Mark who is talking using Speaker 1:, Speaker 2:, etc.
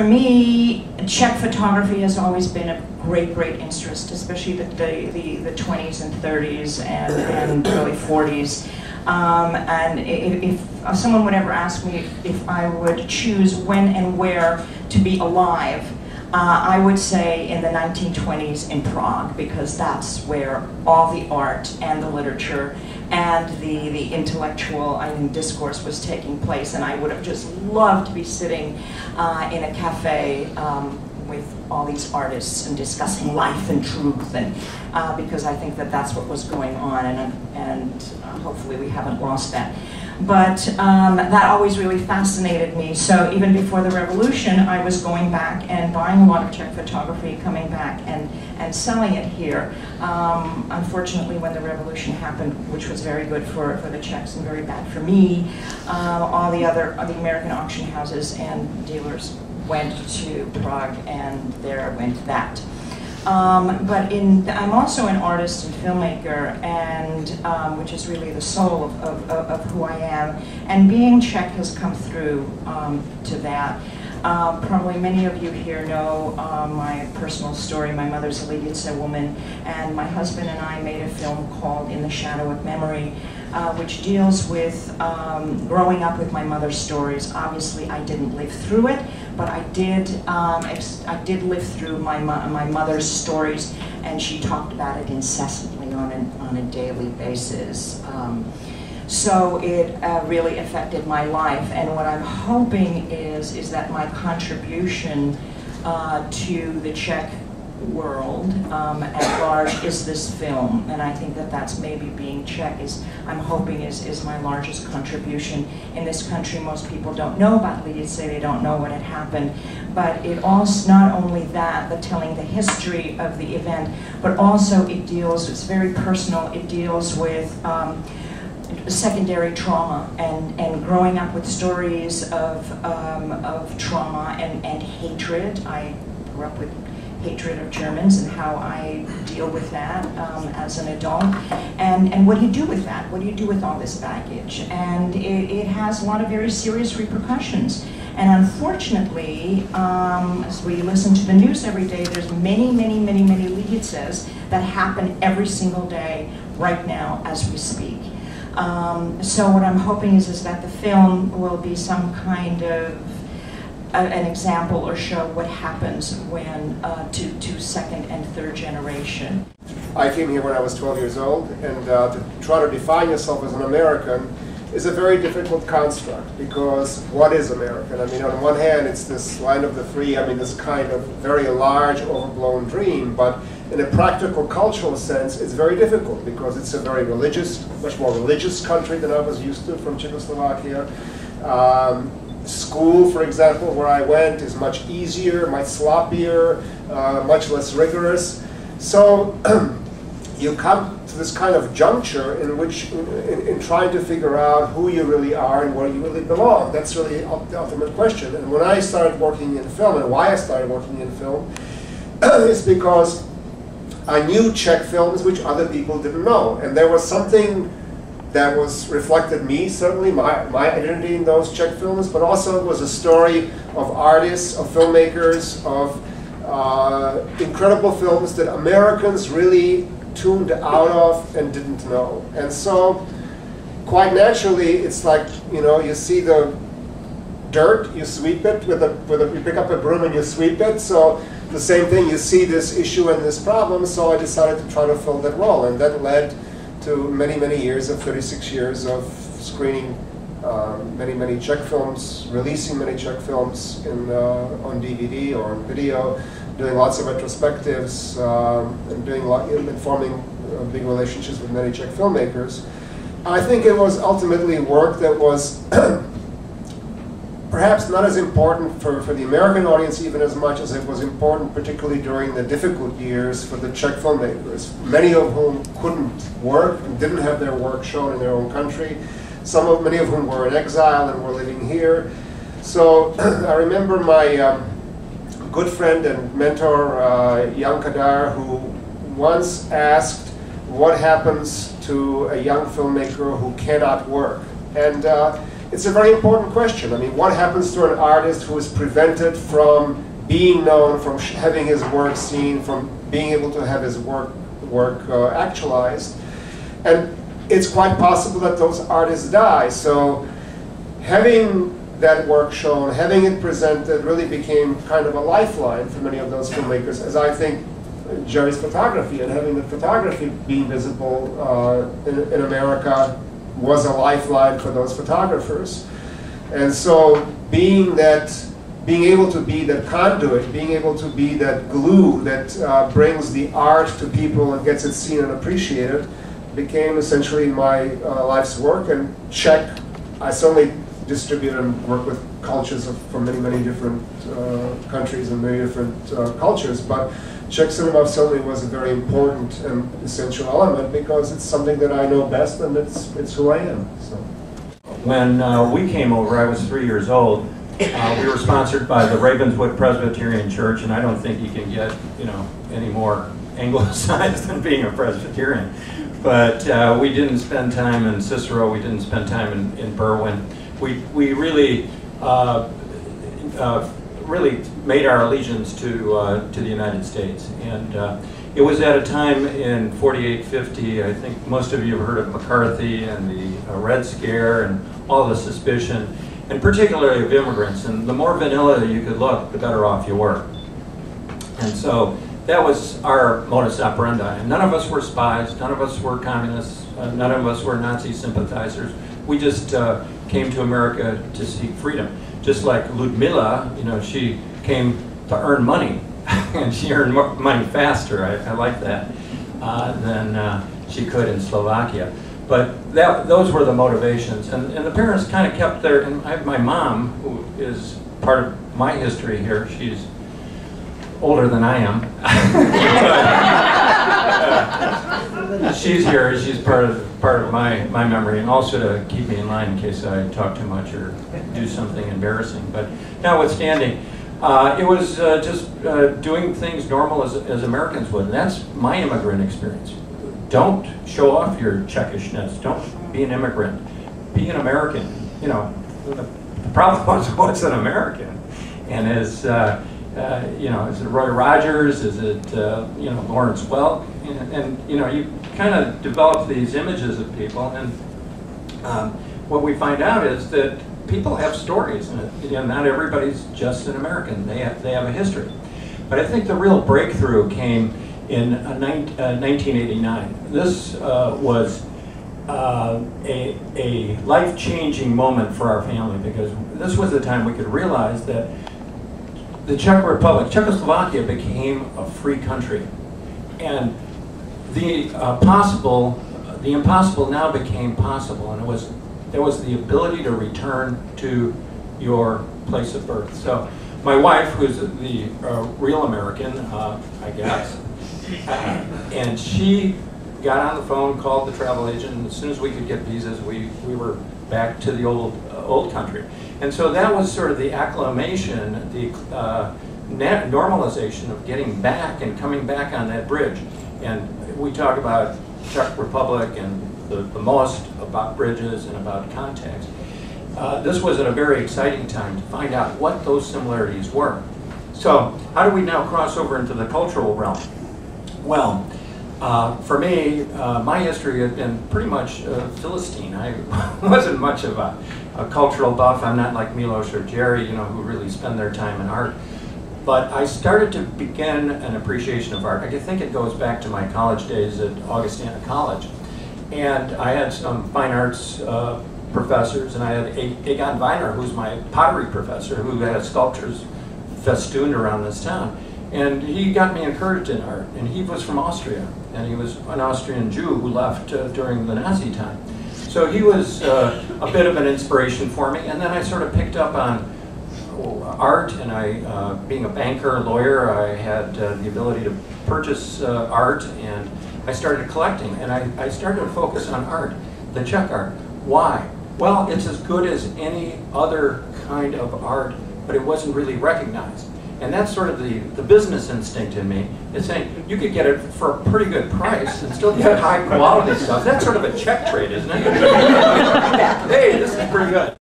Speaker 1: for me, Czech photography has always been a great, great interest, especially the, the, the, the 20s and 30s and, and early 40s. Um, and if, if, someone would ever ask me if I would choose when and where to be alive, uh, I would say in the 1920s in Prague, because that's where all the art and the literature and the, the intellectual I mean, discourse was taking place. And I would have just loved to be sitting uh, in a cafe um, with all these artists and discussing life and truth, and uh, because I think that that's what was going on, and, and uh, hopefully we haven't lost that. But um, that always really fascinated me. So even before the revolution, I was going back and buying a lot of Czech photography, coming back and, and selling it here. Um, unfortunately, when the revolution happened, which was very good for, for the Czechs and very bad for me, um, all the other the American auction houses and dealers went to Prague and there went that. Um, but in, I'm also an artist and filmmaker, and um, which is really the soul of, of, of, who I am. And being Czech has come through um, to that. Uh, probably many of you here know uh, my personal story. My mother's a Lidice woman, and my husband and I made a film called In the Shadow of Memory, uh, which deals with um, growing up with my mother's stories. Obviously, I didn't live through it, but I did, um, I did live through my, my mother's stories, and she talked about it incessantly on, an, on a daily basis. Um, so it uh, really affected my life, and what I'm hoping is, is that my contribution uh, to the Czech world um, at large is this film, and I think that that's maybe being Czech is I'm hoping is is my largest contribution in this country. Most people don't know about Lidice, they don't know what had happened, but it also not only that, the telling the history of the event, but also it deals. It's very personal. It deals with. Um, secondary trauma and, and growing up with stories of, um, of trauma and, and hatred. I grew up with hatred of Germans and how I deal with that um, as an adult. And, and what do you do with that? What do you do with all this baggage? And it, it has a lot of very serious repercussions. And unfortunately, um, as we listen to the news every day, there's many, many, many, many Lidices that happen every single day right now as we speak. Um, so what I'm hoping is, is that the film will be some kind of a, an example or show what happens when uh, to, to second and third generation.
Speaker 2: I came here when I was 12 years old, and uh, to try to define yourself as an American is a very difficult construct because what is American? I mean, on one hand, it's this land of the free, I mean, this kind of very large, overblown dream, but in a practical cultural sense, it's very difficult because it's a very religious, much more religious country than I was used to from Czechoslovakia. Um, school, for example, where I went is much easier, much sloppier, uh, much less rigorous. So you come to this kind of juncture in which, in, in, trying to figure out who you really are and where you really belong. That's really the ultimate question. And when I started working in film, and why I started working in film, is because I knew Czech films which other people didn't know. And there was something that was reflected me, certainly, my, my identity in those Czech films, but also it was a story of artists, of filmmakers, of uh, incredible films that Americans really tuned out of and didn't know. And so, quite naturally, it's like, you know, you see the dirt, you sweep it with a, with a, you pick up a broom and you sweep it. So the same thing, you see this issue and this problem, so I decided to try to fill that role. And that led to many, many years of 36 years of screening um, many, many Czech films, releasing many Czech films in, uh, on DVD or on video, doing lots of retrospectives, um, and doing lot, forming uh, big relationships with many Czech filmmakers. I think it was ultimately work that was perhaps not as important for, for the American audience even as much as it was important, particularly during the difficult years for the Czech filmmakers, many of whom couldn't work and didn't have their work shown in their own country. Some of, many of whom were in exile and were living here. So I remember my um, good friend and mentor, uh, Jan Kadar, who once asked what happens to a young filmmaker who cannot work. And uh, it's a very important question. I mean, what happens to an artist who is prevented from being known, from having his work seen, from being able to have his work work uh, actualized? And it's quite possible that those artists die. So having that work shown, having it presented, really became kind of a lifeline for many of those filmmakers, as I think Jerry's photography and having the photography being visible uh, in, in America was a lifeline for those photographers. And so being that, being able to be that conduit, being able to be that glue that uh, brings the art to people and gets it seen and appreciated became essentially my uh, life's work. And Czech, I certainly distribute and work with cultures of, from many, many different uh, countries and many different uh, cultures. But Czech cinema certainly was a very important and essential element because it's something that I know best and it's, it's who I am. So.
Speaker 3: When uh, we came over, I was three years old. Uh, we were sponsored by the Ravenswood Presbyterian Church, and I don't think you can get, you know, any more anglicized than being a Presbyterian. But uh, we didn't spend time in Cicero, we didn't spend time in, in Berwyn. We, we really, uh, uh, really made our allegiance to, uh, to the United States. And uh, it was at a time in 48, 50, I think most of you have heard of McCarthy and the uh, Red Scare and all the suspicion, and particularly of immigrants. And the more vanilla you could look, the better off you were. And so that was our modus operandi. And none of us were spies, none of us were communists, uh, none of us were Nazi sympathizers. We just uh, came to America to seek freedom. Just like Ludmilla, you know, she came to earn money, and she earned money faster. I, I like that uh, than uh, she could in Slovakia. But that, those were the motivations, and, and the parents kind of kept their. And I my mom, who is part of my history here. She's older than I am. she's here. She's part of part of my my memory, and also to keep me in line in case I talk too much or do something embarrassing. But notwithstanding, uh, it was uh, just uh, doing things normal as as Americans would, and that's my immigrant experience. Don't show off your Czechishness. Don't be an immigrant. Be an American. You know, the problem was what's an American, and as uh, uh, you know, is it Roy Rogers? Is it, uh, you know, Lawrence Welk? And, and, you know, you kind of develop these images of people, and um, what we find out is that people have stories, and you know, not everybody's just an American. They have, they have a history. But I think the real breakthrough came in uh, 1989. This uh, was uh, a, a life-changing moment for our family because this was the time we could realize that the Czech Republic, Czechoslovakia became a free country. And the uh, possible, the impossible now became possible, and it was, there was the ability to return to your place of birth. So my wife, who's the uh, real American, uh, I guess, and she got on the phone, called the travel agent, and as soon as we could get visas, we, we were back to the old, uh, old country. And so that was sort of the acclimation, the uh, normalization of getting back and coming back on that bridge. And we talk about Czech Republic and the, the most about bridges and about context. Uh, this was at a very exciting time to find out what those similarities were. So how do we now cross over into the cultural realm? Well, uh, for me, uh, my history had been pretty much uh, Philistine. I wasn't much of a, a, cultural buff. I'm not like Milos or Jerry, you know, who really spend their time in art. But I started to begin an appreciation of art. I think it goes back to my college days at Augustana College. And I had some fine arts uh, professors, and I had Egon Weiner, who's my pottery professor, who had sculptures festooned around this town. And he got me encouraged in art, and he was from Austria, and he was an Austrian Jew who left uh, during the Nazi time. So he was uh, a bit of an inspiration for me, and then I sort of picked up on art, and I, uh, being a banker, lawyer, I had uh, the ability to purchase uh, art, and I started collecting, and I, I started to focus on art, the Czech art. Why? Well, it's as good as any other kind of art, but it wasn't really recognized. And that's sort of the, the business instinct in me. It's saying you could get it for a pretty good price and still get high quality stuff. That's sort of a Czech trade, isn't it? hey, this is pretty good.